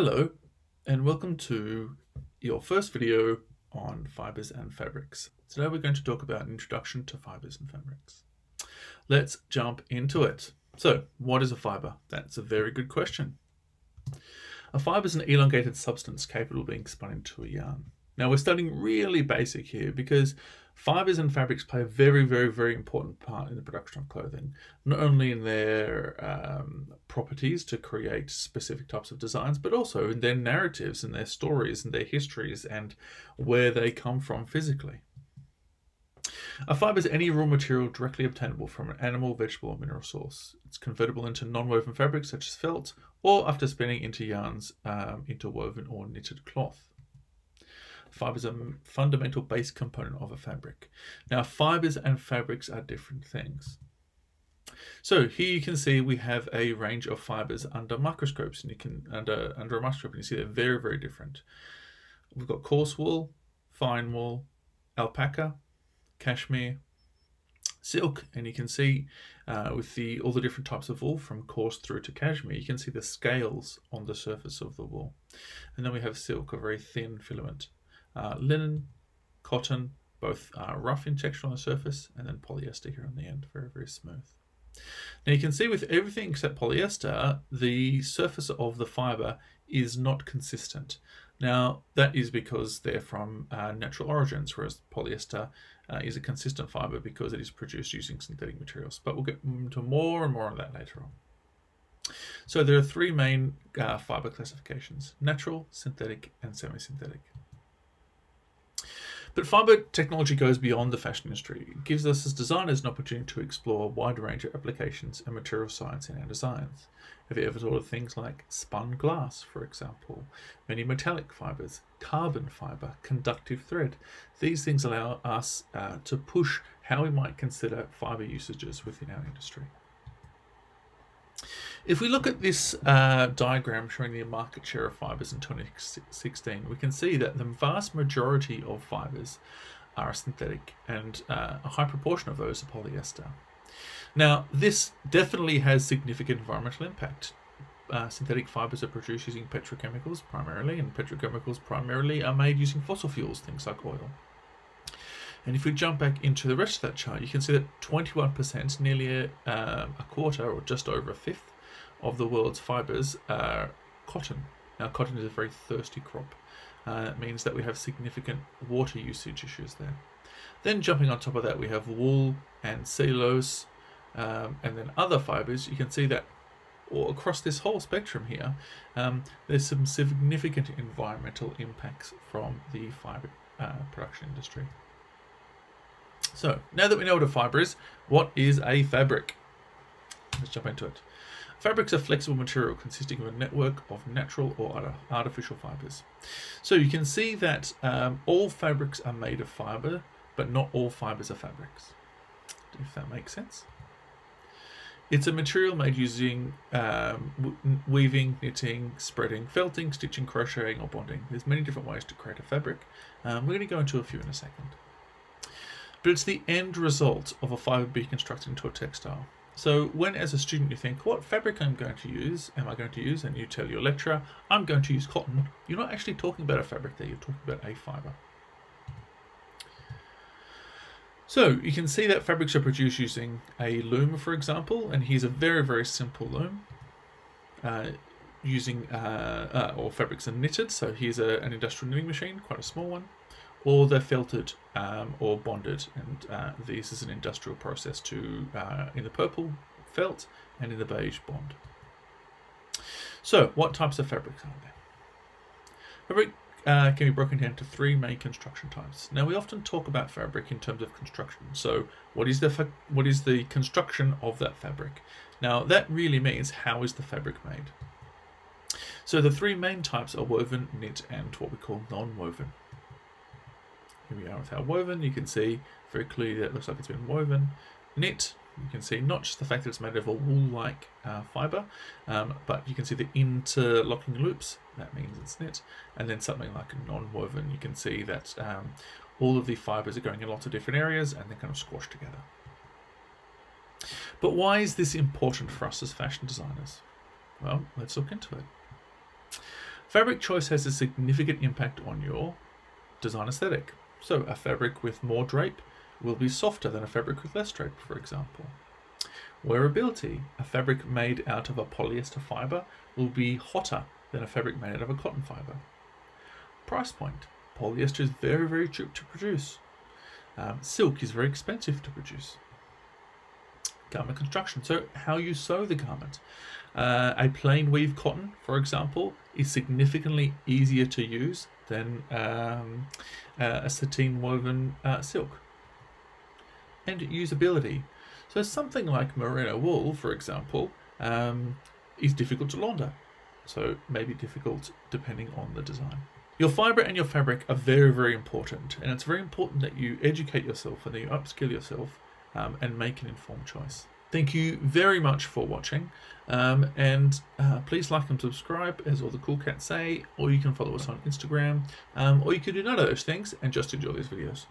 Hello, and welcome to your first video on fibers and fabrics. Today we're going to talk about an introduction to fibers and fabrics. Let's jump into it. So, what is a fiber? That's a very good question. A fiber is an elongated substance capable of being spun into a yarn. Now we're starting really basic here because fibers and fabrics play a very, very, very important part in the production of clothing, not only in their um, properties to create specific types of designs, but also in their narratives and their stories and their histories and where they come from physically. A fiber is any raw material directly obtainable from an animal, vegetable, or mineral source. It's convertible into non-woven fabrics such as felt, or after spinning into yarns, um, into woven or knitted cloth. Fibers are a fundamental base component of a fabric. Now, fibers and fabrics are different things. So here you can see we have a range of fibers under microscopes, and you can under under a microscope, and you see they're very very different. We've got coarse wool, fine wool, alpaca, cashmere, silk, and you can see uh, with the all the different types of wool from coarse through to cashmere, you can see the scales on the surface of the wool. And then we have silk, a very thin filament. Uh, linen, cotton, both uh, rough in texture on the surface, and then polyester here on the end, very, very smooth. Now you can see with everything except polyester, the surface of the fiber is not consistent. Now that is because they're from uh, natural origins, whereas polyester uh, is a consistent fiber because it is produced using synthetic materials. But we'll get into more and more of that later on. So there are three main uh, fiber classifications, natural, synthetic, and semi-synthetic. But fiber technology goes beyond the fashion industry. It gives us as designers an opportunity to explore a wide range of applications and material science in our designs. Have you ever thought of things like spun glass, for example, many metallic fibers, carbon fiber, conductive thread? These things allow us uh, to push how we might consider fiber usages within our industry. If we look at this uh, diagram showing the market share of fibres in 2016, we can see that the vast majority of fibres are synthetic and uh, a high proportion of those are polyester. Now, this definitely has significant environmental impact. Uh, synthetic fibres are produced using petrochemicals primarily, and petrochemicals primarily are made using fossil fuels, things like oil. And if we jump back into the rest of that chart, you can see that 21%, nearly a, um, a quarter or just over a fifth, of the world's fibers are cotton. Now, cotton is a very thirsty crop. Uh, it means that we have significant water usage issues there. Then jumping on top of that, we have wool and cellulose, um, and then other fibers. You can see that all across this whole spectrum here, um, there's some significant environmental impacts from the fiber uh, production industry. So now that we know what a fiber is, what is a fabric? Let's jump into it. Fabrics are flexible material consisting of a network of natural or artificial fibers. So you can see that um, all fabrics are made of fiber, but not all fibers are fabrics. If that makes sense. It's a material made using um, weaving, knitting, spreading, felting, stitching, crocheting, or bonding. There's many different ways to create a fabric. Um, we're going to go into a few in a second. But it's the end result of a fiber being constructed into a textile. So when as a student you think, what fabric I'm going to use, am I going to use, and you tell your lecturer, I'm going to use cotton, you're not actually talking about a fabric there, you're talking about a fibre. So you can see that fabrics are produced using a loom, for example, and here's a very, very simple loom. Uh, using, uh, uh, or fabrics are knitted, so here's a, an industrial knitting machine, quite a small one or they're felted um, or bonded. And uh, this is an industrial process to, uh, in the purple, felt, and in the beige, bond. So, what types of fabrics are there? Fabric uh, can be broken down to three main construction types. Now, we often talk about fabric in terms of construction. So, what is the what is the construction of that fabric? Now, that really means how is the fabric made? So, the three main types are woven, knit, and what we call non-woven. Here we are with our woven. You can see very clearly that it looks like it's been woven. Knit, you can see not just the fact that it's made of a wool-like uh, fibre, um, but you can see the interlocking loops. That means it's knit. And then something like a non-woven, you can see that um, all of the fibres are going in lots of different areas and they're kind of squashed together. But why is this important for us as fashion designers? Well, let's look into it. Fabric choice has a significant impact on your design aesthetic. So a fabric with more drape will be softer than a fabric with less drape, for example. Wearability. A fabric made out of a polyester fiber will be hotter than a fabric made out of a cotton fiber. Price point. Polyester is very, very cheap to produce. Um, silk is very expensive to produce. Garment construction. So how you sew the garment. Uh, a plain weave cotton, for example, is significantly easier to use than um, uh, a sateen woven uh, silk. And usability. So something like merino wool, for example, um, is difficult to launder. So maybe difficult depending on the design. Your fibre and your fabric are very, very important. And it's very important that you educate yourself and that you upskill yourself um, and make an informed choice. Thank you very much for watching. Um, and uh, please like and subscribe, as all the cool cats say, or you can follow us on Instagram, um, or you can do none of those things and just enjoy these videos.